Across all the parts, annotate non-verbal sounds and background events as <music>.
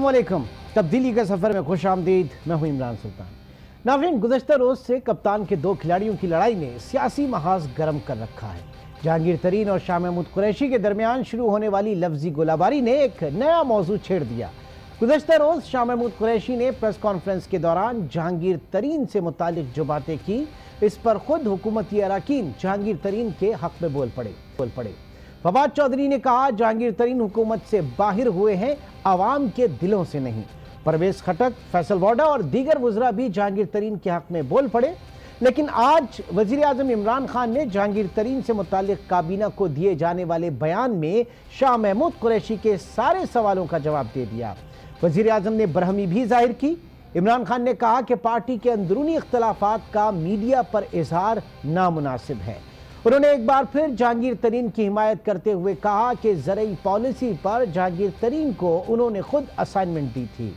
वालेकुम तब्दीली के सफ़र में खुश आमदीद, मैं हूँ इमरान सुल्तान। नाजरीन, गुजशत रोज़ से कप्तान के दो खिलाड़ियों की लड़ाई ने सियासी महाज गर्म कर रखा है। जहांगीर तरीन और शाह महमूद कुरैशी के दरमियान शुरू होने वाली लफ्जी गोलाबारी ने एक नया मौजू छेड़ दिया। गुजशत रोज़ शाह महमूद कुरैशी ने प्रेस कॉन्फ्रेंस के दौरान जहांगीर तरीन से मुतालिक जो बातें की, इस पर खुद हुकूमती अरकान जहांगीर तरीन के हक में बोल पड़े बोल पड़े। फवाद चौधरी ने कहा, जहांगीर तरीन हुकूमत से बाहर हुए हैं, आवाम के दिलों से नहीं। परवेज खटक, फैसल वाडा और दीगर वजरा भी जहांगीर तरीन के हक में बोल पड़े। लेकिन आज वज़ीर अजम इमरान खान ने जहांगीर तरीन से मुतक काबीना को दिए जाने वाले बयान में शाह महमूद कुरैशी के सारे सवालों का जवाब दे दिया। वज़ीर अजम ने बरहमी भी ज़ाहिर की। इमरान खान ने कहा कि पार्टी के अंदरूनी इख्तलाफात का मीडिया पर इजहार नामुनासिब है। उन्होंने एक बार फिर जहांगीर तरीन की हिमायत करते हुए कहा कि ज़रिए पॉलिसी पर जहांगीर तरीन को उन्होंने खुद असाइनमेंट दी थी।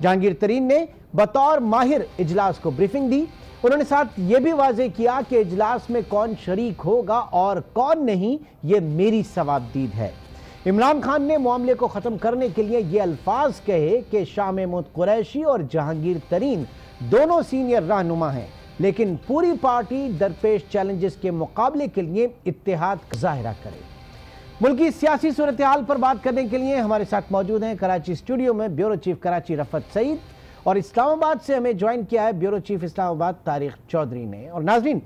जहांगीर तरीन ने बतौर माहिर इजलास को ब्रीफिंग दी। उन्होंने साथ ये भी वाजे किया कि इजलास में कौन शरीक होगा और कौन नहीं, ये मेरी सवाबदीद है। इमरान खान ने मामले को ख़त्म करने के लिए ये अल्फाज कहे कि शाह महमूद कुरैशी और जहांगीर तरीन दोनों सीनियर रहनुमा हैं। लेकिन पूरी पार्टी दरपेश चैलेंजेस के मुकाबले के लिए इतिहाद जाहिरा करे। मुल्की सियासी सूरत हाल पर बात करने के लिए हमारे साथ मौजूद हैं कराची स्टूडियो में ब्यूरो चीफ कराची रफत सईद और इस्लामाबाद से हमें ज्वाइन किया है ब्यूरो चीफ इस्लामाबाद तारिक चौधरी ने। और नाजरीन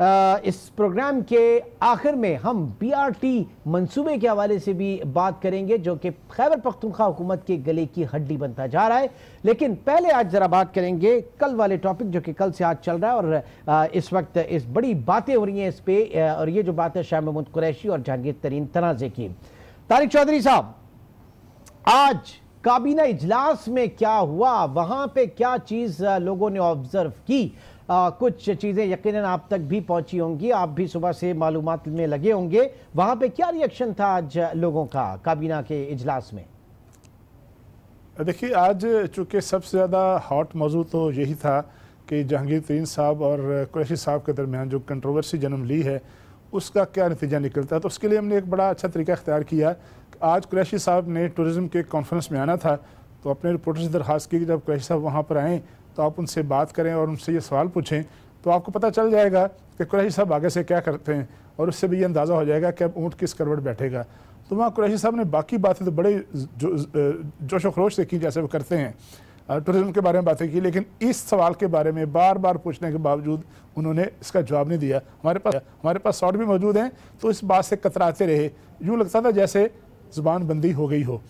इस प्रोग्राम के आखिर में हम बीआरटी मंसूबे के हवाले से भी बात करेंगे, जो कि खैबर पख्तूनख्वा हुकूमत के गले की हड्डी बनता जा रहा है। लेकिन पहले आज ज़रा बात करेंगे कल वाले टॉपिक, जो कि कल से आज चल रहा है और इस वक्त इस बड़ी बातें हो रही हैं इस पर और ये जो बात है शाह महमूद कुरैशी और जहांगीर तरीन तनाज़े की। तारिक चौधरी साहब, आज काबीना इजलास में क्या हुआ? वहाँ पे क्या चीज़ लोगों ने ऑब्ज़र्व की? आ, कुछ चीज़ें यकीनन आप तक भी पहुँची होंगी। आप भी सुबह से मालूम में लगे होंगे। वहाँ पे क्या रिएक्शन था आज लोगों का काबीना के इजलास में? देखिए आज चूँकि सबसे ज़्यादा हॉट मौजू तो यही था कि जहांगीर तरीन साहब और कुरैशी साहब के दरमियान जो कंट्रोवर्सी जन्म ली है उसका क्या नतीजा निकलता है? तो उसके लिए हमने एक बड़ा अच्छा तरीका अख्तियार किया आज कुरैशी साहब ने टूरिज़म के कॉन्फ्रेंस में आना था। तो अपने रिपोर्टर से दरख्वास्त की कि जब कुरैशी साहब वहाँ पर आएँ तो आप उनसे बात करें और उनसे ये सवाल पूछें तो आपको पता चल जाएगा कि कुरैशी साहब आगे से क्या करते हैं और उससे भी ये अंदाज़ा हो जाएगा कि अब ऊँट किस करवट बैठेगा। तो वहाँ कुरैशी साहब ने बाकी बातें तो बड़े जो, जोश खरोश से की जैसे वो करते हैं। टूरिज़म के बारे में बातें की लेकिन इस सवाल के बारे में बार बार पूछने के बावजूद उन्होंने इसका जवाब नहीं दिया। हमारे पास हमारे पास शॉर्ट भी मौजूद हैं तो इस बात से कतराते रहे। यूँ लगता था जैसे ज़ुबान बंदी हो गई हो।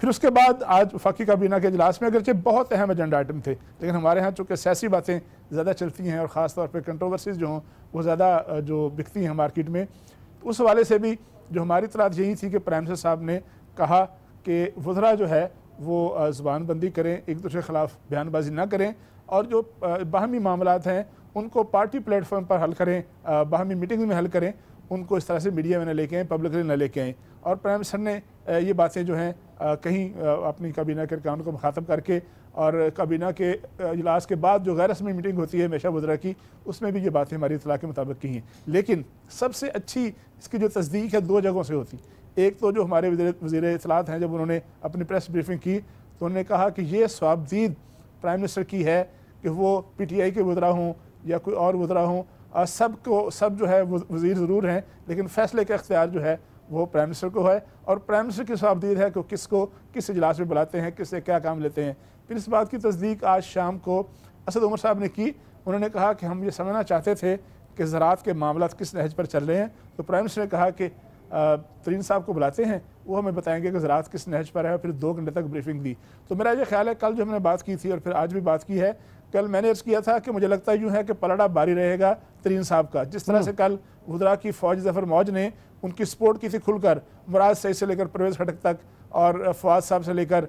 फिर उसके बाद आज वफाकी काबीना के अजलास में अगरचे बहुत अहम एजेंडा आइटम थे। लेकिन हमारे यहाँ चूँकि सियासी बातें ज़्यादा चलती हैं और ख़ास तौर पर कंट्रोवर्सीज जो हों, वो ज़्यादा जो बिकती हैं मार्केट में तो उस हवाले से भी जो हमारी तलात यही थी कि प्राइम मिनिस्टर साहब ने कहा कि वजरा जो है, वो ज़ुबान बंदी करें, एक दूसरे के ख़िलाफ़ बयानबाजी ना करें और जो बाहमी मामला हैं, उनको पार्टी प्लेटफॉर्म पर हल करें बाहमी मीटिंग में हल करें, उनको इस तरह से मीडिया में न लेके आएँ, पब्लिकली न लेके आएँ। और प्राइम मिनिस्टर ने ये बातें जो हैं कहीं अपनी काबीना के अरकान को मुखातब करके और काबीना के अजलास के बाद जो गैर रस्मी मीटिंग होती है हमेशा वजरा की, उसमें भी ये बातें हमारी इतला के मुताबिक की हैं। लेकिन सबसे अच्छी इसकी जो तस्दीक है दो जगहों से होती। एक तो जो हमारे वज़ीर इतलात हैं जब उन्होंने अपनी प्रेस ब्रीफिंग की तो उन्होंने कहा कि ये स्वाबदीद प्राइम मिनिस्टर की है कि वो पी टी आई के वजरा हों या कोई और वजरा हों सबको सब जो है वज़ीर ज़रूर हैं, लेकिन फ़ैसले का अख्तियार जो है वो प्राइम मिनिस्टर को है और प्राइम मिनिस्टर की साबदीद है कि किसको किस इजलास में बुलाते हैं किससे क्या काम लेते हैं। फिर इस बात की तस्दीक आज शाम को असद उमर साहब ने की। उन्होंने कहा कि हम ये समझना चाहते थे कि ज़रात के मामला किस नहज पर चल रहे हैं। तो प्राइम मिनिस्टर ने कहा कि तरीन साहब को बुलाते हैं वो हमें बताएँगे कि ज़रात किस नहज पर है और फिर दो घंटे तक ब्रीफिंग दी। तो मेरा ये ख्याल है कल जो हमने बात की थी और फिर आज भी बात की है कल मैंने अर्ज़ किया था कि मुझे लगता यूँ है कि पलड़ा बारी रहेगा तरीन साहब का। जिस तरह से हम्म। कल वजरा की फौज ज़फ़र मौज ने उनकी सपोर्ट की थी खुलकर। मुराद सईद से लेकर परवेज खटक तक और फवाद साहब से लेकर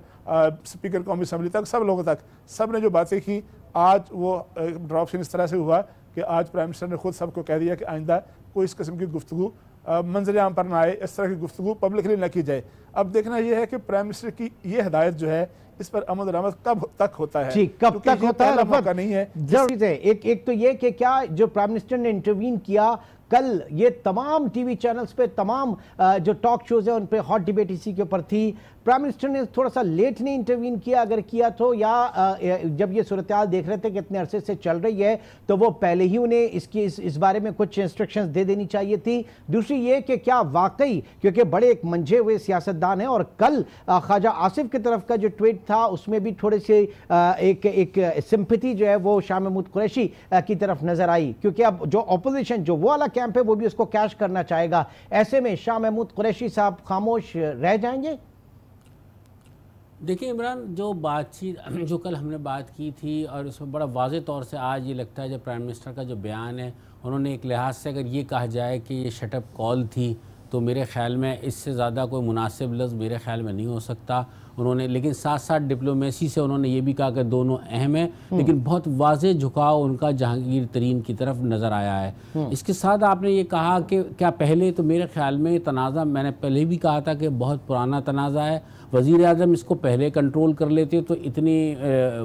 स्पीकर कौमी असम्बली तक सब लोगों तक सबने जो बातें की आज वो ड्रॉप इस तरह से हुआ कि आज प्राइम मिनिस्टर ने खुद सबको कह दिया कि आइंदा कोई इस किस्म की गुफ्तु मंजर आम पर ना आए इस तरह की गुफ्तु पब्लिकली न की जाए। अब देखना यह है कि प्राइम मिनिस्टर की ये हदायत जो है इस पर अमल दरामद कब तक होता है? ठीक कब तक होता है नहीं है। एक एक तो ये कि क्या जो प्राइम मिनिस्टर ने इंटरवीन किया कल ये तमाम टीवी चैनल्स पे तमाम जो टॉक शोज़ हैं उन पे हॉट डिबेट इसी के ऊपर थी। प्राइम मिनिस्टर ने थोड़ा सा लेट नहीं इंटरवीन किया अगर किया तो या जब ये सूरत देख रहे थे कि इतने अरसे से चल रही है तो वो पहले ही उन्हें इसकी इस, इस बारे में कुछ इंस्ट्रक्शंस दे देनी चाहिए थी। दूसरी ये कि क्या वाकई क्योंकि बड़े एक मंझे हुए सियासतदान हैं और कल ख्वाजा आसिफ की तरफ़ का जो ट्वीट था उसमें भी थोड़े से एक एक सिंपति जो है वो शाह महमूद कुरैशी की तरफ़ नज़र आई। क्योंकि अब जो अपोजिशन जो वो वाला कैंप है, वो भी उसको कैश करना चाहेगा। ऐसे में शाह महमूद कुरैशी साहब खामोश रह जाएँगे? देखिए इमरान, जो बातचीत, जो कल हमने बात की थी और उसमें बड़ा वाज तौर से आज ये लगता है जब प्राइम मिनिस्टर का जो बयान है, उन्होंने एक लिहाज से अगर ये कहा जाए कि ये शटअप कॉल थी तो मेरे ख्याल में इससे ज़्यादा कोई मुनासिब लफ्ज़ मेरे ख्याल में नहीं हो सकता। उन्होंने लेकिन साथ साथ डिप्लोमेसी से उन्होंने ये भी कहा कि दोनों अहम हैं हम्म। लेकिन बहुत वाज झुकाव उनका जहांगीर तरीन की तरफ़ नज़र आया है हम्म। इसके साथ आपने ये कहा कि क्या पहले तो मेरे ख्याल में तनाज़ा मैंने पहले भी कहा था कि बहुत पुराना तनाज़ा है वज़ी अजम इसको पहले कंट्रोल कर लेते तो इतनी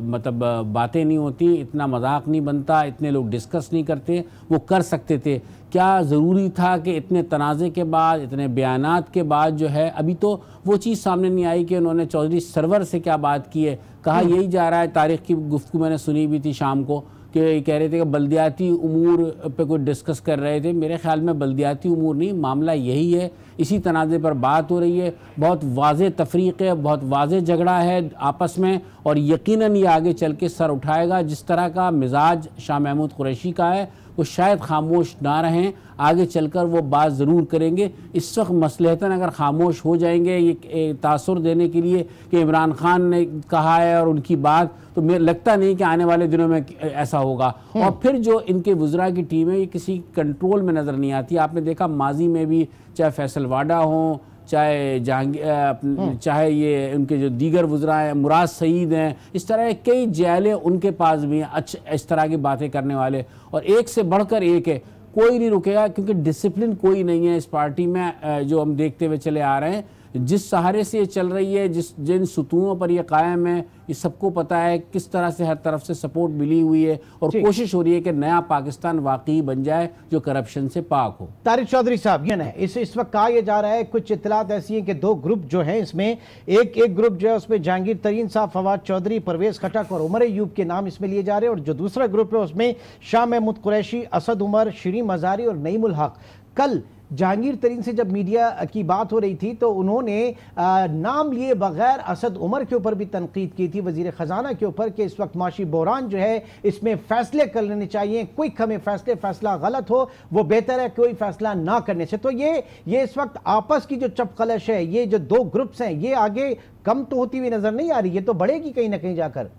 मतलब बातें नहीं होती इतना मज़ाक नहीं बनता इतने लोग डिस्कस नहीं करते वो कर सकते थे क्या ज़रूरी था कि इतने तनाज़े के बाद इतने बयान के बाद जो है अभी तो वो चीज़ सामने नहीं आई कि उन्होंने चौधरी सरवर से क्या बात की है? कहा। यही जा रहा है? तारीख की गुफ्तु मैंने सुनी भी थी शाम को कि कह रहे थे कि बल्दियाती उमूर पे कुछ डिस्कस कर रहे थे। मेरे ख्याल में बल्दियाती उमूर नहीं, मामला यही है। इसी तनाज़े पर बात हो रही है। बहुत वाज तफरीक है, बहुत वाज झगड़ा है आपस में और यकीनन ये आगे चल के सर उठाएगा। जिस तरह का मिजाज शाह महमूद कुरैशी का है वो शायद खामोश ना रहें। आगे चलकर वो बात ज़रूर करेंगे। इस वक्त मसलहतन अगर खामोश हो जाएँगे ये तासर देने के लिए कि इमरान खान ने कहा है और उनकी बात तो मुझे लगता नहीं कि आने वाले दिनों में ऐसा होगा। हम्म। और फिर जो इनके वज्रा की टीम है ये किसी कंट्रोल में नज़र नहीं आती। आपने देखा माजी में भी चाहे फैसल वाडा हों चाहे जहांगीर हम्म। चाहे ये उनके जो दीगर वज्रा हैं मुराद सईद हैं इस तरह कई जैलें उनके पास भी हैं अच्छे इस तरह की बातें करने वाले और एक से बढ़कर एक है कोई नहीं रुकेगा क्योंकि डिसिप्लिन कोई नहीं है इस पार्टी में जो हम देखते हुए चले आ रहे हैं जिस सहारे से ये चल रही है जिस जिन सुतुओं पर ये कायम है ये सबको पता है किस तरह से हर तरफ़ से सपोर्ट मिली हुई है और कोशिश हो रही है कि नया पाकिस्तान वाकई बन जाए जो करप्शन से पाक हो। तारिक चौधरी साहब ये ना इस इस वक्त कहा यह जा रहा है कुछ इतलात ऐसी हैं कि दो ग्रुप जो हैं इसमें एक एक ग्रुप जो है उसमें जहांगीर तरीन साहब फवाद चौधरी परवेज खटक और उमर यूब के नाम इसमें लिए जा रहे हैं और जो दूसरा ग्रुप है उसमें शाह महमूद कुरैशी असद उमर शरी मजारी और नईमुल हक। कल जहांगीर तरीन से जब मीडिया की बात हो रही थी तो उन्होंने नाम लिए बगैर असद उमर के ऊपर भी तनकीद की थी। वज़ीर ख़जाना के ऊपर कि इस वक्त माशी बोरान जो है, इसमें फैसले कर लेने चाहिए। क्विक हमें फैसले, फैसला गलत हो, वो बेहतर है, कोई फैसला ना करने से। तो ये ये इस वक्त आपस की जो चपकलश है, ये जो दो ग्रुप्स हैं, ये आगे कम तो होती हुई नज़र नहीं आ रही है तो बढ़ेगी कहीं ना कहीं जाकर।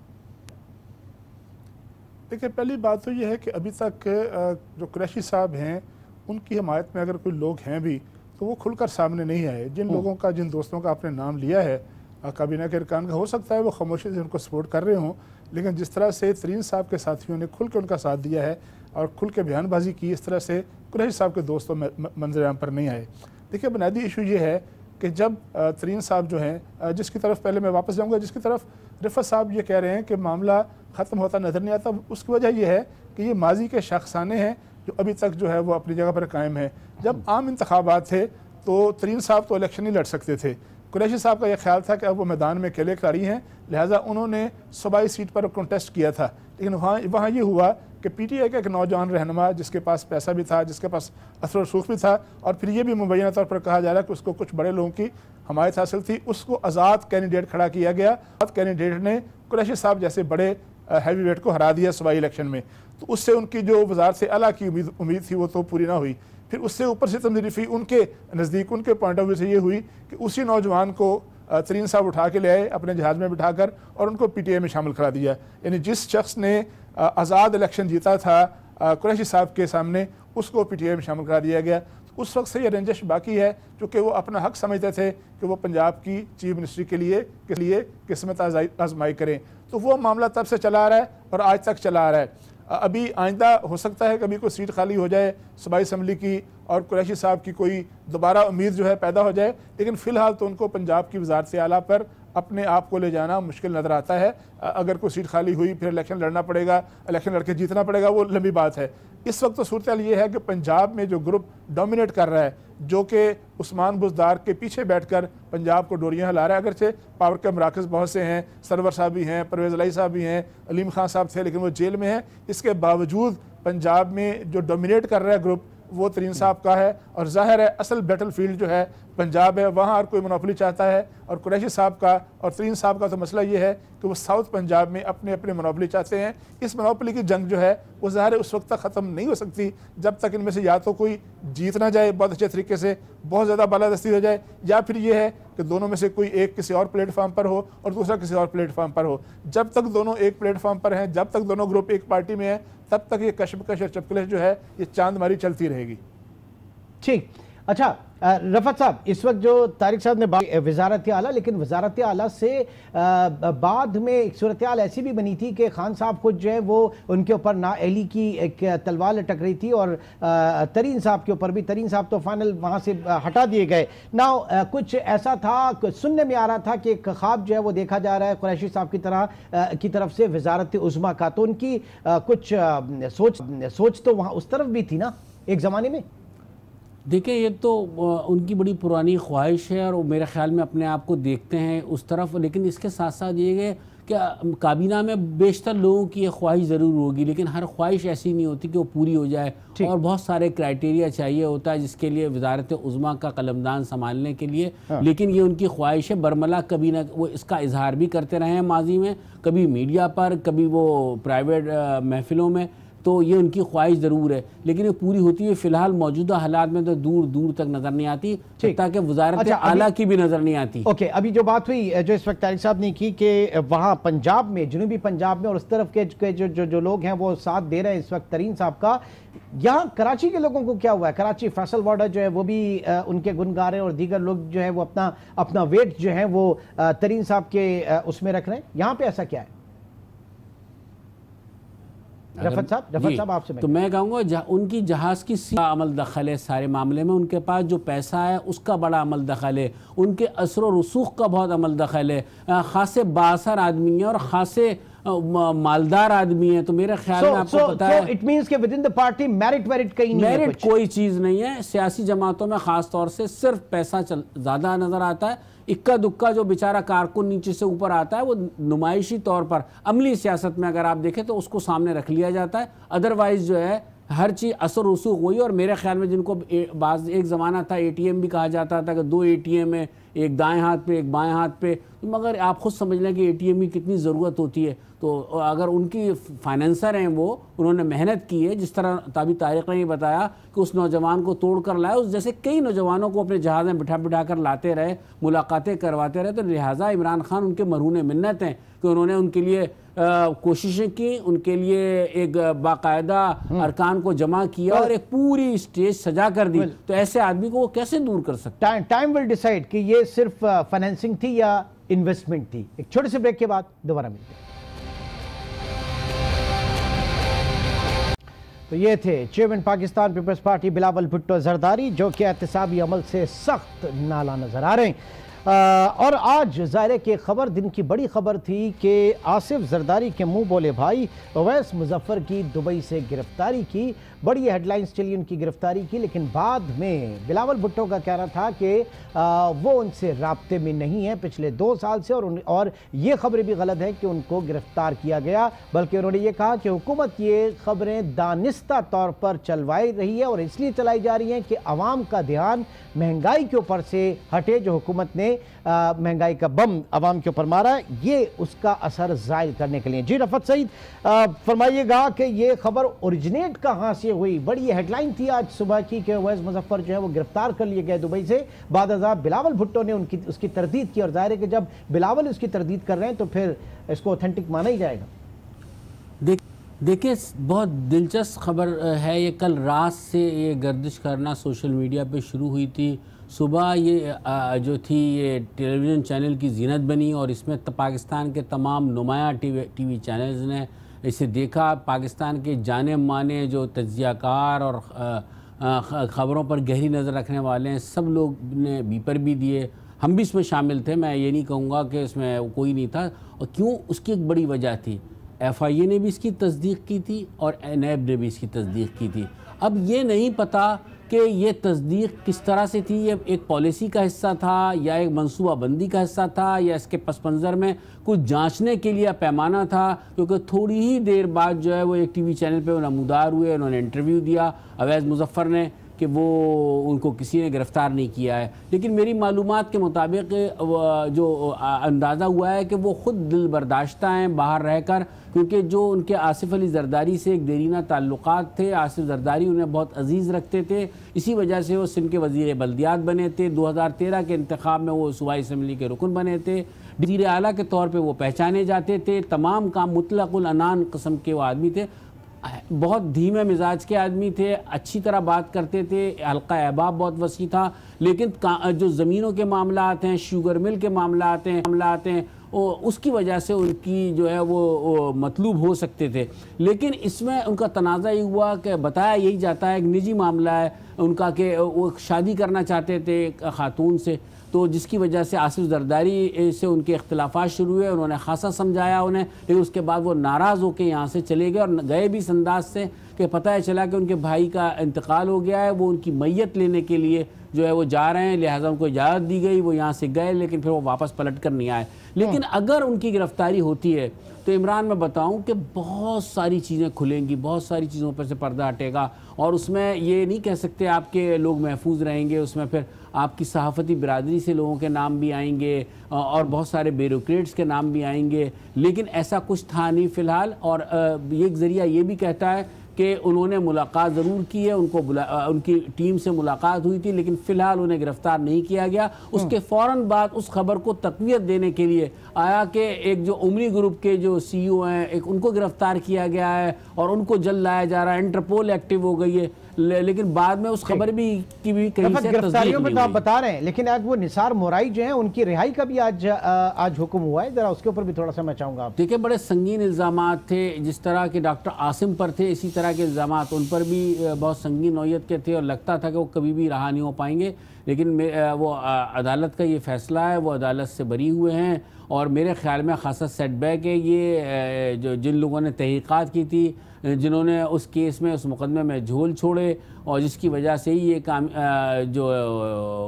देखिए, पहली बात तो ये है कि अभी तक जो क्रैशी साहब हैं उनकी हमायत में अगर कोई लोग हैं भी तो वो खुलकर सामने नहीं आए जिन हम्म। लोगों का जिन दोस्तों का आपने नाम लिया है काबीना के अरकान का हो सकता है वो खामोशी से उनको सपोर्ट कर रहे हों लेकिन जिस तरह से तरीन साहब के साथियों ने खुल के उनका साथ दिया है और खुल के बयानबाजी की इस तरह से कुरैश साहब के दोस्तों मंजर आम पर नहीं आए देखिए बुनियादी इशू ये है कि जब तरीन साहब जो हैं जिसकी तरफ़ पहले मैं वापस जाऊँगा जिसकी तरफ़ रिफत साहब ये कह रहे हैं कि मामला ख़त्म होता नज़र नहीं आता उसकी वजह यह है कि ये माजी के शख्साने हैं जो अभी तक जो है वो अपनी जगह पर कायम है। जब आम इंतबात थे तो तरीन साहब तो इलेक्शन नहीं लड़ सकते थे। कुरैशी साहब का यह ख्याल था कि अब वो मैदान में अकेले खड़ी हैं, लिहाजा उन्होंने सूबाई सीट पर कंटेस्ट किया था। लेकिन वहाँ वहाँ ये हुआ कि पी टी आई का एक नौजवान रहनमा, जिसके पास पैसा भी था, जिसके पास असर रसूख भी था, और फिर ये भी मुबैना तौर पर कहा जा रहा है कि उसको कुछ बड़े लोगों की हमायत हासिल थी, उसको आज़ाद कैंडिडेट खड़ा किया गया। आज़ाद कैंडिडेट ने कुरैशी साहब जैसे बड़े हैवी वेट को हरा दिया सूबाई इलेक्शन में। तो उससे उनकी जो वजारत से अला की उम्मीद उम्मीद थी वो तो पूरी ना हुई। फिर उससे ऊपर से तमदरीफी उनके नज़दीक, उनके पॉइंट ऑफ़ व्यू से ये हुई कि उसी नौजवान को तरीन साहब उठा के ले आए, अपने जहाज़ में बिठाकर और उनको पी टी आई में शामिल करा दिया। यानी जिस शख्स ने आज़ाद इलेक्शन जीता था कुरैशी साहब के सामने, उसको पी टी आई में शामिल करा दिया गया। तो उस वक्त से ये रंजिश बाकी है चूँकि वो अपना हक समझते थे कि वो पंजाब की चीफ मिनिस्ट्री के लिए के लिए किस्मत आजमाई करें। तो वो मामला तब से चला आ रहा है और आज तक चला आ रहा है। अभी आइंदा हो सकता है कभी कोई सीट खाली हो जाए, सूबाई असम्बली की और कुरैशी साहब की कोई दोबारा उम्मीद जो है पैदा हो जाए, लेकिन फ़िलहाल तो उनको पंजाब की वजारत आला पर अपने आप को ले जाना मुश्किल नज़र आता है। अगर कोई सीट खाली हुई, फिर इलेक्शन लड़ना पड़ेगा, इलेक्शन लड़के जीतना पड़ेगा, वो लंबी बात है। इस वक्त तो सूरत ये है कि पंजाब में जो ग्रुप डोमिनेट कर रहा है जो कि उस्मान बुजदार के पीछे बैठकर पंजाब को डोरियाँ हिला रहा है। अगरचे पावर के मराकज़ बहुत से हैं, सरवर साहब भी हैं, परवेज़ अली साहब भी हैं, अलीम खान साहब थे, लेकिन वो जेल में हैं। इसके बावजूद पंजाब में जो डोमिनेट कर रहा है ग्रुप वो तरीन साहब का है। और ज़ाहिर है, असल बैटल फ़ील्ड जो है पंजाब है, वहाँ हर कोई मनोपली चाहता है और कुरैशी साहब का और तरीन साहब का तो मसला ये है कि वो साउथ पंजाब में अपने अपने मनोपली चाहते हैं। इस मनोपली की जंग जो है, वो ज़ाहिर उस वक्त तक ख़त्म नहीं हो सकती, जब तक इनमें से या तो कोई जीत ना जाए बहुत अच्छे तरीके से, बहुत ज़्यादा बालादस्ती हो जाए, या फिर ये है कि दोनों में से कोई एक किसी और प्लेटफॉर्म पर हो और दूसरा किसी और प्लेटफॉर्म पर हो। जब तक दोनों एक प्लेटफॉर्म पर हैं, जब तक दोनों ग्रुप एक पार्टी में हैं, तब तक ये कशमकश और चपकलेश जो है, ये चांदमारी चलती रहेगी। ठीक। अच्छा रफत साहब, इस वक्त जो तारिक साहब ने वजारत आला, लेकिन वजारत आला से बाद में एक सूरत ऐसी भी बनी थी कि खान साहब खुद जो है वो उनके ऊपर ना अली की एक तलवार लटक रही थी और तरीन साहब के ऊपर भी, तरीन साहब तो फाइनल वहाँ से हटा दिए गए। ना कुछ ऐसा था सुनने में आ रहा था कि एक ख्वाब जो है वो देखा जा रहा है कुरैशी साहब की तरह की तरफ़ से वजारत उज़मा का। तो उनकी कुछ सोच सोच तो वहाँ उस तरफ़ भी थी ना, एक ज़माने में? देखिए ये तो उनकी बड़ी पुरानी ख्वाहिश है और मेरे ख्याल में अपने आप को देखते हैं उस तरफ़। लेकिन इसके साथ साथ ये कि काबीना में बेशतर लोगों की ये ख्वाहिश ज़रूर होगी लेकिन हर ख्वाहिश ऐसी नहीं होती कि वो पूरी हो जाए। और बहुत सारे क्राइटेरिया चाहिए होता है जिसके लिए वजारत उज़मा का कलमदान संभालने के लिए। हाँ। लेकिन ये उनकी ख्वाहिश है बरमला कभी ना वो इसका इजहार भी करते रहे हैं माजी में। कभी मीडिया पर कभी वो प्राइवेट महफिलों में। तो ये उनकी ख्वाहिश ज़रूर है। लेकिन ये पूरी होती है फ़िलहाल मौजूदा हालात में तो दूर दूर तक नज़र नहीं आती ताकि वजारत अच्छा, आला की भी नज़र नहीं आती। ओके अभी जो बात हुई जो इस वक्त तारिक साहब ने की कि वहाँ पंजाब में जनूबी पंजाब में और उस तरफ़ के जो जो जो लोग हैं वो साथ दे रहे हैं इस वक्त तरीन साहब का। यहाँ कराची के लोगों को क्या हुआ है? कराची फैसल बॉर्डर जो है वो भी उनके गुनगार और दीगर लोग जो है वो अपना अपना वेट जो है वो तरीन साहब के उसमें रख रहे हैं। यहाँ पे ऐसा क्या है? रफत साहब रफत साहब आपसे तो मैं कहूँगा उनकी जहाज़ की अमल दखल है सारे मामले में उनके पास जो पैसा है उसका बड़ा अमल दखल है। उनके असर रसूख का बहुत अमल दखल है। खासे बासर आदमी है और खासे मालदार आदमी है तो मेरे ख्याल so, में आपको so, पता so है इट मींस के within the party merit वेरिट कहीं नहीं मेरिट कोई चीज़ नहीं है। सियासी जमातों में ख़ास तौर से सिर्फ़ पैसा ज़्यादा नज़र आता है। इक्का दुक्का जो बेचारा कारकुन नीचे से ऊपर आता है वो नुमाइशी तौर पर अमली सियासत में अगर आप देखें तो उसको सामने रख लिया जाता है। अदरवाइज़ जो है हर चीज़ असर रसूख हुई और मेरे ख्याल में जिनको बाज एक ज़माना था एटीएम भी कहा जाता था कि दो एटीएम है एक दाएँ हाथ पे एक बाएँ हाथ पे। मगर आप खुद समझ लें कि एटीएम की कितनी ज़रूरत होती है। तो अगर उनकी फाइनेंसर हैं वो उन्होंने मेहनत की है जिस तरह ताबी तारिक ने बताया कि उस नौजवान को तोड़ कर लाया उस जैसे कई नौजवानों को अपने जहाज़ में बिठा बिठा कर लाते रहे मुलाकातें करवाते रहे तो लिहाजा इमरान खान उनके मरून मिन्नत हैं कि उन्होंने उनके लिए कोशिशें की उनके लिए एक बाकायदा हम्म। अरकान को जमा किया और एक पूरी स्टेज सजा कर दी। तो ऐसे आदमी को वो कैसे दूर कर सकते टाइम विल डिसाइड कि ये सिर्फ़ फाइनेंसिंग थी या इन्वेस्टमेंट थी। एक छोटे से ब्रेक के बाद दोबारा मिलते हैं। तो ये थे chairman Pakistan peoples party Bilawal Bhutto Zardari, जो कि एहतसाबी अमल से सख्त नाला नज़र आ रहे हैं। और आज ज़ायरे की खबर, दिन की बड़ी खबर थी कि आसिफ जरदारी के मुँह बोले भाई अवैस मुजफ्फ़र की दुबई से गिरफ्तारी की बड़ी हेडलाइंस चली उनकी गिरफ्तारी की, लेकिन बाद में बिलावल भुट्टो का कहना था कि वो उनसे रबते में नहीं है पिछले दो साल से और और ये खबरें भी गलत है कि उनको गिरफ़्तार किया गया, बल्कि उन्होंने ये कहा कि हुकूमत ये खबरें दानिस्ता तौर पर चलवाई रही है और इसलिए चलाई जा रही हैं कि आवाम का ध्यान महँगाई के ऊपर से हटे, जो हुकूमत ने महँगाई का बम आवाम के ऊपर मारा, ये उसका असर जायल करने के लिए। जी, रफत सईद फरमाइएगा कि ये खबर ओरिजिनेट कहाँ से हुई बड़ी हेडलाइन थी आज सुबह की कि वैस मुजफ्फर जो है वो गिरफ़्तार कर लिए गए दुबई से। बाद बिलावल भुट्टो ने उनकी, उसकी तरदीद की और ज़ाहिर है कि जब बिलावल उसकी तरदीद कर रहे हैं तो फिर इसको ऑथेंटिक माना ही जाएगा। देख, देखिए, बहुत दिलचस्प खबर है ये कल रात से ये गर्दिश करना सोशल मीडिया पे शुरू हुई थी। सुबह ये जो थी ये टेलीविज़न चैनल की जीनत बनी और इसमें पाकिस्तान के तमाम नुमाया टी वी चैनल्स ने इसे देखा, पाकिस्तान के जाने माने जो तजियाकार और ख़बरों पर गहरी नज़र रखने वाले हैं, सब लोग ने बीपर भी दिए। हम भी इसमें शामिल थे, मैं ये नहीं कहूँगा कि इसमें कोई नहीं था। और क्यों? उसकी एक बड़ी वजह थी। एफ़ आई ए ने भी इसकी तस्दीक की थी और नैब ने भी इसकी तस्दीक की थी। अब ये नहीं पता कि ये तस्दीक किस तरह से थी? ये एक पॉलिसी का हिस्सा था या एक मनसूबा बंदी का हिस्सा था या इसके पस मंज़र में कुछ जांचने के लिए पैमाना था? क्योंकि थोड़ी ही देर बाद जो है वो एक टीवी चैनल पे वो नमदार हुए, उन्होंने इंटरव्यू दिया। अवैज़ मुजफ्फ़र ने कि वो उनको किसी ने गिरफ़्तार नहीं किया है। लेकिन मेरी मालूम के मुताबिक जो अंदाज़ा हुआ है कि वो ख़ुद दिल बर्दाश्त हैं बाहर रहकर, क्योंकि जो उनके आसिफ अली जरदारी से एक देरीना ताल्लुक थे, आसिफ जरदारी उन्हें बहुत अज़ीज़ रखते थे। इसी वजह से वो सिंध के वज़ीर बल्दियात बने थे। दो हज़ार तेरह के इंतखब में वो सूबाई इसम्बली के रुकन बने थे। वज़ीर अला के तौर पर वो पहचाने जाते थे। तमाम काम मुतलकुल कस्म के वो आदमी थे। बहुत धीमे मिजाज के आदमी थे अच्छी तरह बात करते थे हल्का अहबाब बहुत वसी था लेकिन जो ज़मीनों के मामला हैं शुगर मिल के मामला हैं मामला हैं उसकी वजह से उनकी जो है वो, वो मतलूब हो सकते थे। लेकिन इसमें उनका तनाज़ा ये हुआ कि बताया यही जाता है एक निजी मामला है उनका कि वो शादी करना चाहते थे ख़ातून से। तो जिसकी वजह से आसिफ जरदारी से उनके अख्तिलाफ़ा शुरू हुए उन्होंने खासा समझाया उन्हें लेकिन उसके बाद वो नाराज़ होकर यहाँ से चले गए और गए भी इस अंदाज से कि पता है चला कि उनके भाई का इंतकाल हो गया है वो उनकी मैयत लेने के लिए जो है वो जा रहे हैं लिहाजा उनको इजाज़त दी गई वो यहाँ से गए लेकिन फिर वो वापस पलट कर नहीं आए लेकिन हाँ। अगर उनकी गिरफ्तारी होती है तो इमरान मैं बताऊँ कि बहुत सारी चीज़ें खुलेंगी बहुत सारी चीज़ों पर से पर्दा हटेगा और उसमें ये नहीं कह सकते आपके लोग महफूज रहेंगे उसमें फिर आपकी सहाफ़ती बरदरी से लोगों के नाम भी आएँगे और बहुत सारे ब्यूरोक्रेट्स के नाम भी आएँगे। लेकिन ऐसा कुछ था नहीं फ़िलहाल और एक ज़रिया ये भी कहता है कि उन्होंने मुलाकात ज़रूर की है उनको उनकी टीम से मुलाकात हुई थी लेकिन फ़िलहाल उन्हें गिरफ़्तार नहीं किया गया। उसके हम्म। फ़ौर बाद उस खबर को तकवीत देने के लिए आया कि एक जो उमरी ग्रुप के जो सी ओ हैं एक उनको गिरफ़्तार किया गया है और उनको जल्द लाया जा रहा है। इंटरपोल एक्टिव हो गई है। ले, लेकिन बाद में उस खबर भी की भी कहीं से गिरफ्तारियों में तो आप बता रहे हैं लेकिन आज वो निसार मोराई जो है उनकी रिहाई का भी आज आज हुक्म हुआ है। जरा उसके ऊपर भी थोड़ा सा मैं चाहूँगा देखिए बड़े संगीन इल्ज़ाम थे जिस तरह के डॉक्टर आसिम पर थे इसी तरह के इल्ज़ाम उन पर भी बहुत संगीन नौीयत के थे और लगता था कि वो कभी भी रहा नहीं हो पाएँगे। लेकिन वो अदालत का ये फ़ैसला है वो अदालत से बरी हुए हैं और मेरे ख्याल में खासा सेटबैक है ये जो जिन लोगों ने तहकीक़ात की थी जिन्होंने उस केस में उस मुकदमे में झोल छोड़े और जिसकी वजह से ही ये काम जो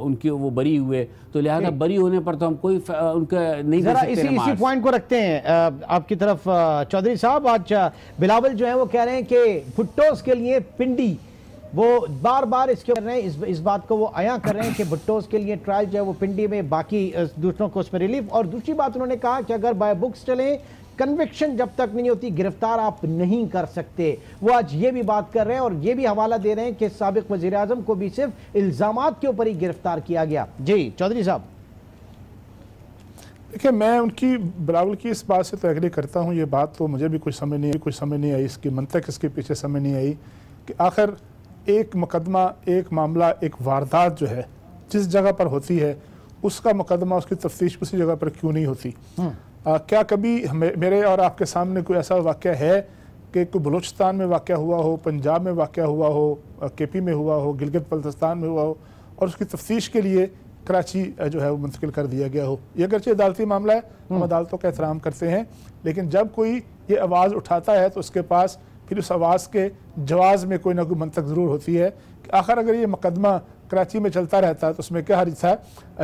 उनकी वो बरी हुए। तो लिहाजा बरी होने पर तो हम कोई उनका नहीं जरा इसी इसी पॉइंट को रखते हैं। आपकी तरफ़ चौधरी साहब आज बिलावल जो है वो कह रहे हैं कि भुट्टोस के लिए पिंडी वो बार बार इसके कर रहे हैं। इस इस बात को वो आया कर रहे हैं कि भुट्टोस के लिए ट्रायल जो है वो पिंडी में बाकी दूसरों को उसमें रिलीफ और दूसरी बात उन्होंने कहा कि अगर बाय बुक्स चलें कन्विक्शन जब तक नहीं होती गिरफ़्तार आप नहीं कर सकते। वो आज ये भी बात कर रहे हैं और ये भी हवाला दे रहे हैं कि सबक वजी अजम को भी सिर्फ़ इल्ज़ाम के ऊपर ही गिरफ़्तार किया गया। जी चौधरी साहब। देखिए मैं उनकी बिलावल की इस बात से तो एग्री करता हूँ ये बात तो मुझे भी कुछ समझ नहीं आई कुछ समझ नहीं आई इसकी मंतक इसके पीछे समझ नहीं आई कि आखिर एक मुकदमा एक मामला एक वारदात जो है जिस जगह पर होती है उसका मुकदमा उसकी तफ्तीश उसी जगह पर क्यों नहीं होती? हम्म। आ, क्या कभी मेरे और आपके सामने कोई ऐसा वाक़ है कि कोई बलूचिस्तान में वाक़ हुआ हो पंजाब में वाक़ हुआ हो के पी में हुआ हो गिलगित बल्तिस्तान में हुआ हो और उसकी तफ्तीश के लिए कराची जो है वो मुंतकिल कर दिया गया हो ये अगरचे अदालती मामला है हम हम्म। अदालतों का एहतराम करते हैं लेकिन जब कोई ये आवाज़ उठाता है तो उसके पास फिर उस आवाज़ के जवाज़ में कोई ना कोई मंतक ज़रूर होती है कि आखिर अगर ये मुकदमा कराची में चलता रहता है तो उसमें क्या हर्ज था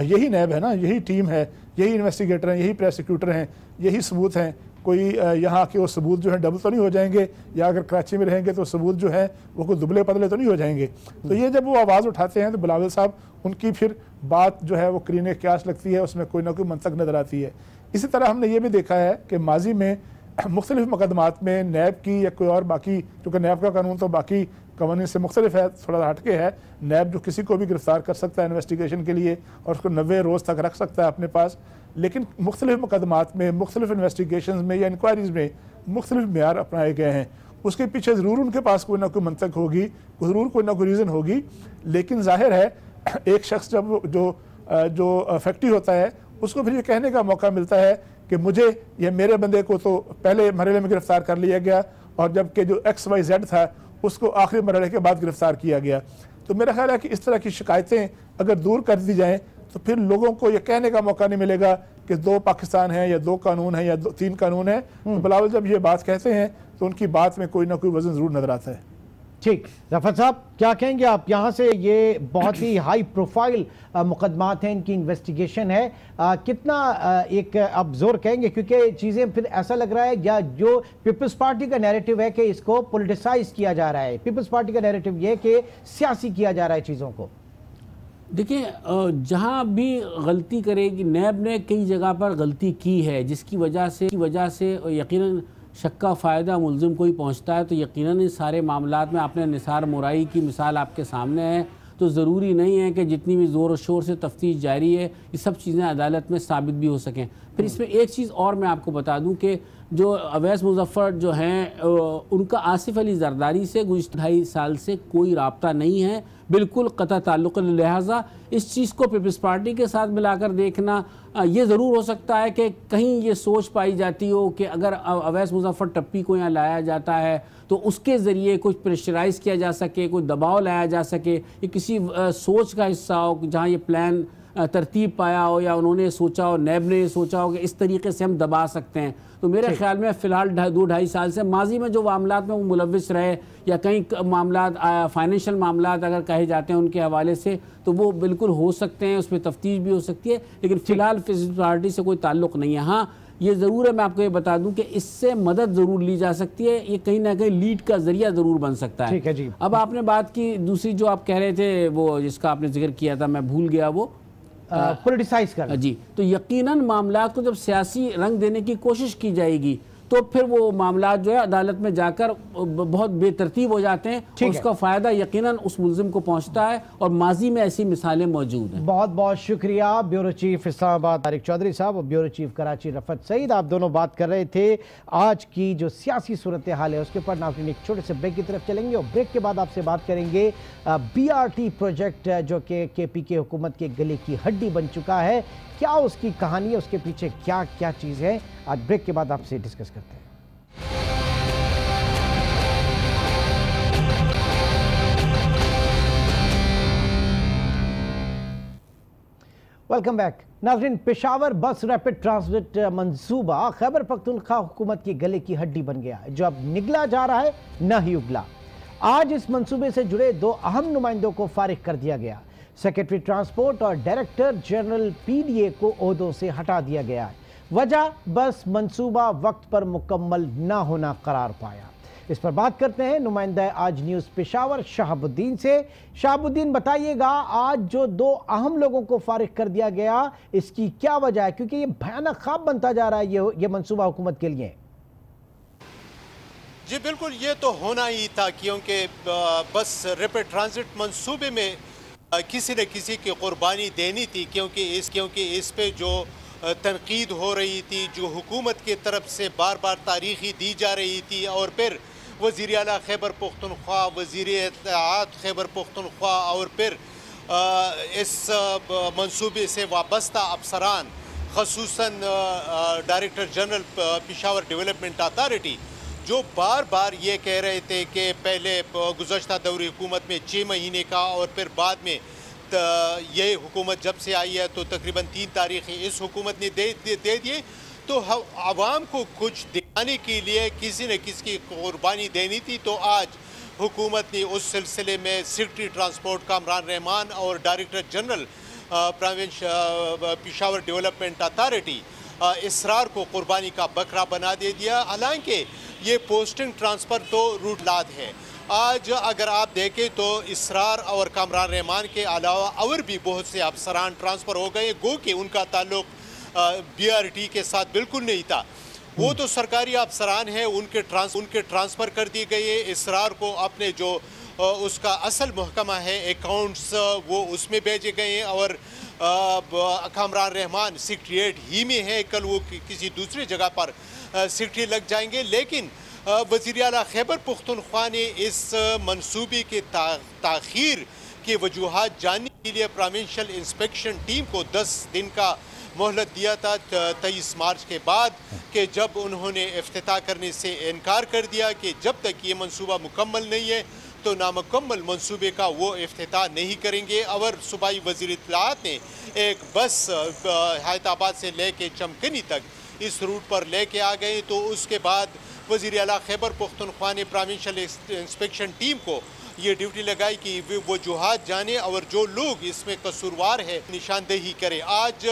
यही नैब है ना, यही टीम है, यही इन्वेस्टिगेटर हैं, यही प्रोसिक्यूटर हैं, यही सबूत हैं। कोई यहाँ के वो सबूत जो है, डबल तो नहीं हो जाएँगे, या अगर कराची में रहेंगे तो सबूत जो है, वो कोई दुबले पतले तो नहीं हो जाएँगे। तो ये जब वो आवाज़ उठाते हैं तो बिलावल साहब, उनकी फिर बात जो है, वो करीन क्यास लगती है, उसमें कोई ना कोई मंतक नज़र आती है। इसी तरह हमने ये भी देखा है कि माजी में <clears throat> मुख्तलिफ़ मुकदमात में नैब की या कोई और बाकी, चूँकि नैब का कानून तो बाकी कवानी से मुख्तलिफ़ है, थोड़ा हटके है। नैब जो किसी को भी गिरफ़्तार कर सकता है इन्वेस्टिगेशन के लिए और उसको नबे रोज़ तक रख सकता है अपने पास, लेकिन मुख्तलिफ़ मुकदमात में, मुख्तलिफ़ इन्वेस्टिगेशन में या इंक्वायरीज़ में मुख्तलिफ़ मैार अपनाए गए हैं। उसके पीछे ज़रूर उनके पास कोई ना कोई मंतक होगी, ज़रूर कोई ना कोई रीज़न होगी, लेकिन ज़ाहिर है, एक शख्स जब जो जो फैक्ट्री होता है, उसको फिर ये कहने का मौका मिलता है कि मुझे या मेरे बंदे को तो पहले मरहले में गिरफ़्तार कर लिया गया और जबकि जो एक्स वाई जेड था उसको आखिरी मरहले के बाद गिरफ़्तार किया गया। तो मेरा ख्याल है कि इस तरह की शिकायतें अगर दूर कर दी जाएँ तो फिर लोगों को ये कहने का मौका नहीं मिलेगा कि दो पाकिस्तान है या दो कानून है या दो तीन कानून है। तो बिलावल जब ये बात कहते हैं तो उनकी बात में कोई ना कोई वज़न ज़रूर नज़र आता है। ठीक। रफत साहब क्या कहेंगे आप? यहाँ से ये बहुत ही <clears throat> हाई प्रोफ़ाइल मुकदमात हैं इनकी इन्वेस्टिगेशन है। आ, कितना आ, एक अब ज़ोर कहेंगे? क्योंकि चीज़ें फिर ऐसा लग रहा है या जो पीपल्स पार्टी का नैरेटिव है कि इसको पोलिटिसाइज किया जा रहा है। पीपल्स पार्टी का नैरेटिव ये कि सियासी किया जा रहा है चीज़ों को। देखिए जहाँ भी गलती करेगी नैब ने कई जगह पर गलती की है जिसकी वजह से की वजह से यकीनन शक का फ़ायदा को ही पहुँचता है। तो यकीन इन सारे मामला में आपने निसार मुराई की मिसाल आपके सामने है। तो ज़रूरी नहीं है कि जितनी भी ज़ोर शोर से तफ्तीश जारी है, ये सब चीज़ें अदालत में साबित भी हो सकें। फिर इसमें एक चीज़ और मैं आपको बता दूँ कि जो अवैस मुजफ्फ़र जो हैं उनका आसिफ अली जरदारी से गुजशत ढाई साल से कोई रबता नहीं है। बिल्कुल कता ताल्लुक़ लिहाजा इस चीज़ को पीपल्स पार्टी के साथ मिलाकर देखना ये ज़रूर हो सकता है कि कहीं ये सोच पाई जाती हो कि अगर अवैस मुजफ्फ़र टप्पी को यहाँ लाया जाता है तो उसके ज़रिए कुछ प्रेशराइज किया जा सके, कोई दबाव लाया जा सके। ये किसी सोच का हिस्सा हो, जहाँ ये प्लान तरतीब पाया हो या उन्होंने सोचा हो नैब ने सोचा हो कि इस तरीके से हम दबा सकते हैं। तो मेरे ख्याल में फ़िलहाल दो ढाई साल से माजी में जो मामला में वो मुलविस रहे या कई मामला फाइनेंशियल मामला अगर कहे जाते हैं उनके हवाले से तो वो बिल्कुल हो सकते हैं उसमें तफ्तीश भी हो सकती है लेकिन फ़िलहाल पार्टी से कोई ताल्लुक़ नहीं है। हाँ ये ज़रूर है मैं आपको ये बता दूँ कि इससे मदद ज़रूर ली जा सकती है ये कहीं ना कहीं लीड का ज़रिया ज़रूर बन सकता है। ठीक है जी। अब आपने बात की दूसरी जो आप कह रहे थे वो जिसका आपने ज़िक्र किया था मैं भूल गया वो पोलिटिसाइज कर जी तो यकीनन मामला को जब सियासी रंग देने की कोशिश की जाएगी तो फिर वो मामला जो है अदालत में जाकर बहुत बेतरतीब हो जाते हैं उसका फ़ायदा यकीनन उस मुलजिम को पहुँचता है और माजी में ऐसी मिसालें मौजूद हैं। बहुत बहुत शुक्रिया। ब्यूरो चीफ इस्लामाबाद तारिक चौधरी साहब और ब्यूरो चीफ कराची रफत सईद आप दोनों बात कर रहे थे। आज की जो सियासी सूरत हाल है उसके ऊपर नाफिन एक छोटे से ब्रेक की तरफ़ चलेंगे और ब्रेक के बाद आपसे बात करेंगे बी आर टी प्रोजेक्ट जो कि के पी के हुकूमत के गले की हड्डी बन चुका है। क्या उसकी कहानी है, उसके पीछे क्या क्या चीज़ है? आज ब्रेक के बाद आपसे डिस्कस करते हैं। वेलकम बैक नाजरीन, पेशावर बस रैपिड ट्रांसमिट मंसूबा खैबर पख्तूनख्वा हुकूमत की गले की हड्डी बन गया है, जो अब निगला जा रहा है, न ही उगला। आज इस मंसूबे से जुड़े दो अहम नुमाइंदों को फारिग कर दिया गया। सेक्रेटरी ट्रांसपोर्ट और डायरेक्टर जनरल पीडीए को अहदों से हटा दिया गया है। वजह, बस मंसूबा वक्त पर मुकम्मल न होना करार पाया। इस पर बात करते हैं नुमाइंदा आज न्यूज़ पेशावर शहाबुद्दीन से। शहाबुद्दीन, बताइएगा, आज जो दो अहम लोगों को फारिग कर दिया गया, इसकी क्या वजह है? क्योंकि ये भयानक खाब बनता जा रहा है ये ये मंसूबा हुकूमत के लिए। जी, बिल्कुल, ये तो होना ही था क्योंकि बस रेपिड ट्रांजिट मंसूबे में किसी न किसी की कुर्बानी देनी थी, क्योंकि इस क्योंकि इस पे जो तनकीद हो रही थी, जो हुकूमत की तरफ़ से बार बार तारीखी दी जा रही थी, और फिर वज़ी अला खैबर पुख्तनख्वा वज़ी इतिहाद खैबर पुख्तनख्वा, और फिर इस मनसूबे से वाबस्ता अफसरान खसूस director general Peshawar development authority जो बार बार ये कह रहे थे कि पहले गुजशत दौरी हुकूमत में छः महीने का और फिर बाद में ये हुकूमत जब से आई है तो तकरीबन तीन तारीखें इस हुकूमत ने दे दे दे दिए। तो आवाम को कुछ दिखाने के लिए किसी न किसी की कुर्बानी देनी थी। तो आज हुकूमत ने उस सिलसिले में सेक्रेटरी ट्रांसपोर्ट कामरान रहमान और director general province Peshawar development authority Israr को कुर्बानी का बकरा बना दे दिया। हालाँकि ये पोस्टिंग ट्रांसफ़र तो रूट लाद है। आज अगर आप देखें तो इसरार और कामरान रहमान के अलावा और भी बहुत से अफसरान ट्रांसफ़र हो गए, गो कि उनका ताल्लुक बीआरटी के साथ बिल्कुल नहीं था। वो तो सरकारी अफसरान हैं, उनके ट्रांस उनके ट्रांसफ़र कर दिए गए इसरार को अपने जो उसका असल महकमा है अकाउंट्स वो उसमें भेजे गए हैं और कामरान रहमान सिक्रेट ही में है। कल वो किसी दूसरी जगह पर सिटी लग जाएँगे। लेकिन वज़ी अला खैबर पुख्तनख्वा ने इस मनसूबे के ताखीर के वजूहत जानने के लिए प्रोविंशल इंस्पेक्शन टीम को दस दिन का मोहलत दिया था तेईस मार्च के बाद कि जब उन्होंने अफ्ताह करने से इनकार कर दिया कि जब तक ये मनसूबा मुकम्मल नहीं है तो नामकम्मल मनसूबे का वो अफ्ताह नहीं करेंगे। और सूबाई वज़ीर इतलात ने एक बस हैदराबाद से लेके चमकनी तक इस रूट पर लेके आ गए तो उसके बाद वज़ीर अला खैबर पुख्तनख्वा ने प्रोविंशल इंस्पेक्शन टीम को ये ड्यूटी लगाई कि वो वजूहत जाने और जो लोग इसमें कसूरवार है, निशानदेही करें। आज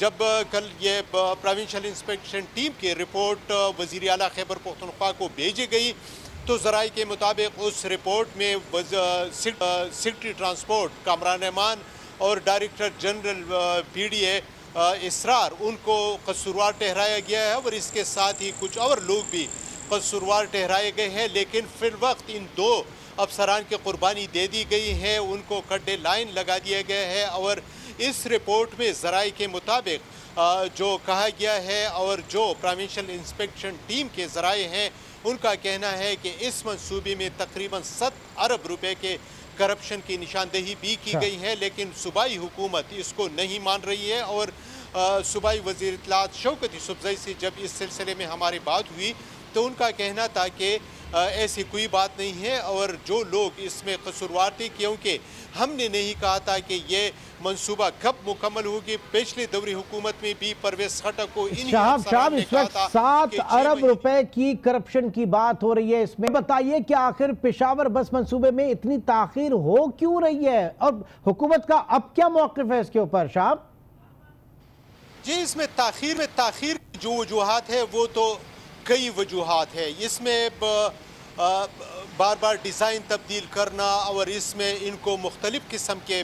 जब कल ये प्रोविंशल इंस्पेक्शन टीम की रिपोर्ट वज़ीर अला खैबर पुख्तनख्वा को भेजी गई तो जराए के मुताबिक उस रिपोर्ट में सिटी ट्रांसपोर्ट कामरान रहमान और director general P D A Israr, उनको कसूरवार ठहराया गया है और इसके साथ ही कुछ और लोग भी कसूरवार ठहराए गए हैं, लेकिन फिर वक्त इन दो अफसरान की कुर्बानी दे दी गई है, उनको कड्डे लाइन लगा दिया गया है और इस रिपोर्ट में ज़राए के मुताबिक जो कहा गया है और जो प्रोविंशल इंस्पेक्शन टीम के ज़राए हैं, उनका कहना है कि इस मनसूबे में तकरीबन सत अरब रुपए के करप्शन की निशानदेही भी की गई है लेकिन सूबाई हुकूमत इसको नहीं मान रही है और सूबाई वज़ीर इतलात शौकत यूसुफजई से जब इस सिलसिले में हमारी बात हुई तो उनका कहना था कि ऐसी कोई बात नहीं है। और जो लोग इसमें कसूरवार थे क्योंकि हमने नहीं कहा था कि ये मंसूबा कब मुकम्मल होगी। पिछले दौरी हुकूमत में भी परवेज खटक को शाहब शाहब इस वक्त सात अरब रुपए की करप्शन की बात हो रही है इसमें। बताइए कि आखिर पेशावर बस मंसूबे में इतनी ताखिर हो क्यों रही है? और हुकूमत का अब क्या मौकफ है इसके ऊपर शाहब जी इसमें ताखिर में ताखिर जो वजूहत है वो तो कई वजूहत है। इसमें बार बार डिज़ाइन तब्दील करना और इसमें इनको मुख्तलिफ़ किस्म के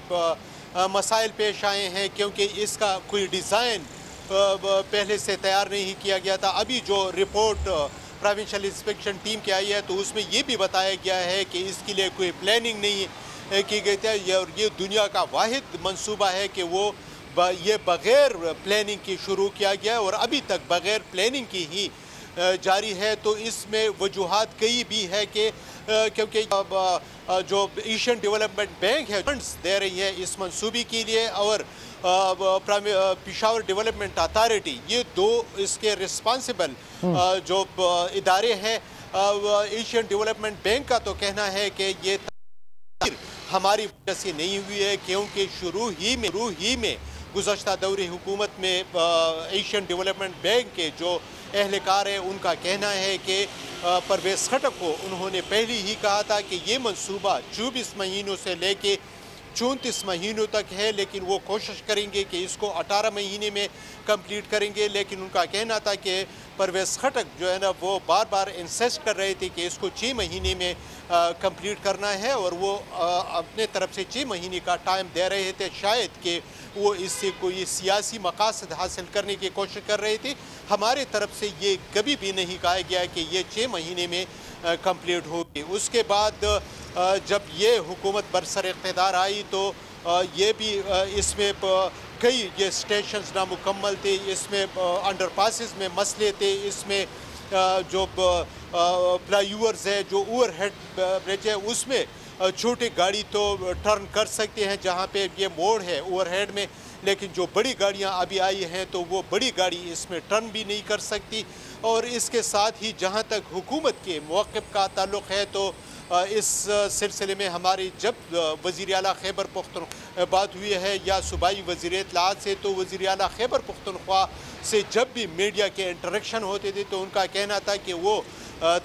मसाइल पेश आए हैं क्योंकि इसका कोई डिज़ाइन पहले से तैयार नहीं किया गया था। अभी जो रिपोर्ट प्रोविंशल इंस्पेक्शन टीम की आई है तो उसमें ये भी बताया गया है कि इसके लिए कोई प्लानिंग नहीं की गई थी। और ये दुनिया का वाद मनसूबा है कि वो ये बग़ैर प्लानिंग की शुरू किया गया और अभी तक बग़ैर प्लानिंग की ही जारी है तो इसमें वजूहत कई भी है कि क्योंकि जो एशियन डेवलपमेंट बैंक है फंड्स दे रही है इस मनसूबी के लिए और पिशावर डेवलपमेंट अथॉरिटी ये दो इसके रिस्पॉन्सिबल हम्म। जो इदारे हैं एशियन डेवलपमेंट बैंक का तो कहना है कि ये हमारी वजह से नहीं हुई है क्योंकि शुरू ही में शुरू ही में गुजशत दौरी हुकूमत में एशियन डेवलपमेंट बैंक के जो एहलकार है उनका कहना है कि परवेज़ खटक को उन्होंने पहले ही कहा था कि ये मनसूबा चौबीस महीनों से लेके चौंतीस महीनों तक है लेकिन वो कोशिश करेंगे कि इसको अठारह महीने में कंप्लीट करेंगे। लेकिन उनका कहना था कि परवेज़ खटक जो है ना वो बार बार इंसेस्ट कर रहे थे कि इसको छः महीने में कंप्लीट करना है और वो आ, अपने तरफ़ से छः महीने का टाइम दे रहे थे। शायद कि वो इससे कोई सियासी मकासद हासिल करने की कोशिश कर रहे थे। हमारे तरफ़ से ये कभी भी नहीं कहा गया कि ये छः महीने में कंप्लीट होगी। उसके बाद जब ये हुकूमत बरसर इकतदार आई तो ये भी इसमें कई ये स्टेशन नामुकम्मल थे, इसमें अंडर पासिस में मसले थे, इसमें जो फ्लाईओवर्स है, जो ओवर हेड ब्रिज है, उसमें छोटी गाड़ी तो टर्न कर सकते हैं, जहाँ पे ये मोड़ है ओवर ओवरहेड में लेकिन जो बड़ी गाड़ियाँ अभी आई हैं तो वो बड़ी गाड़ी इसमें टर्न भी नहीं कर सकती। और इसके साथ ही जहाँ तक हुकूमत के मौक़ का ताल्लुक़ है तो इस सिलसिले में हमारी जब वज़ी अला खैबर पुख्तन बात हुई है, या सूबाई वज़ी इतलात से तो वज़ी अला खैबर पुख्तनख्वा से जब भी मीडिया के इंटरेक्शन होते थे तो उनका कहना था कि वो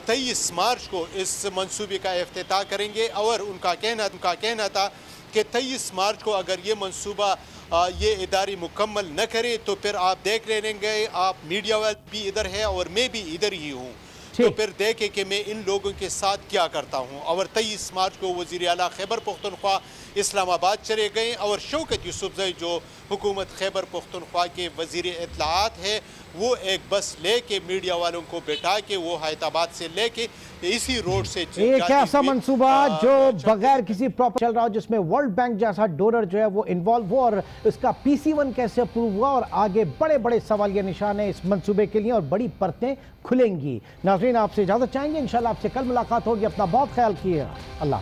तेईस मार्च को इस मनसूबे का अफ्ताह करेंगे। और उनका कहना उनका कहना था कि तेईस मार्च को अगर ये मनसूबा ये इदारे मुकम्मल न करें तो फिर आप देख ले लेंगे आप मीडिया वाले भी इधर है और मैं भी इधर ही हूँ। तो फिर देखें कि मैं इन लोगों के साथ क्या करता हूँ। और तेईस मार्च को वजी अला खैबर पुख्तनख्वा इस्लामाबाद चले गए और शौकत यूसुफ जो हुकूमत खैबर पुख्तनख्वा के वज़ीर इतलात है वो एक बस लेके मीडिया वालों को बैठा के वो हैदराबाद से लेके इसी रोड से एक ऐसा मंसूबा जो बगैर किसी प्रॉपर चल रहा हो जिसमें वर्ल्ड बैंक जैसा डोनर जो है वो इन्वॉल्व हो और इसका पीसी वन कैसे अप्रूव हुआ और आगे बड़े बड़े सवाल या निशान है इस मंसूबे के लिए और बड़ी परतें खुलेंगी। नाजरीन आपसे इजाज़त चाहेंगे इंशाल्लाह आपसे कल मुलाकात होगी। अपना बहुत ख्याल किए अल्लाह